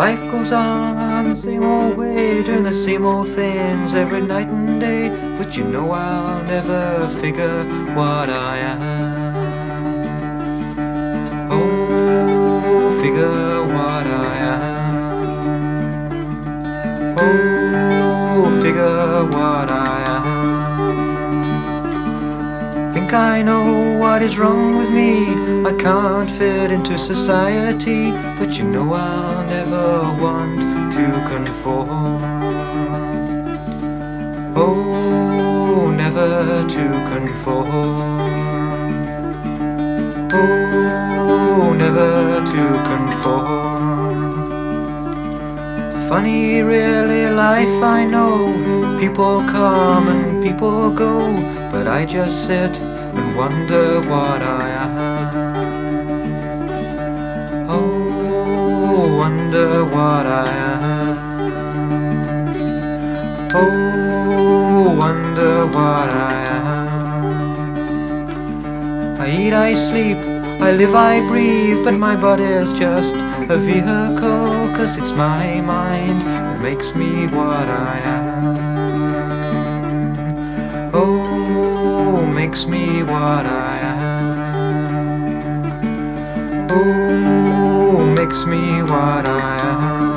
Life goes on the same old way, doing the same old things every night and day. But you know I'll never figure what I am. Oh, figure what I am. Oh, figure what I am. Think I know what is wrong with me. I can't fit into society, but you know I'll never want to conform. Oh, never to conform. Oh, never to conform. Funny, really, life I know. People come and people go, but I just sit and wonder what I am. Oh, wonder what I am. Oh, wonder what I am. I eat, I sleep, I live, I breathe, but my body's just a vehicle, cause it's my mind that makes me what I am. Makes me what I am. Oh, makes me what I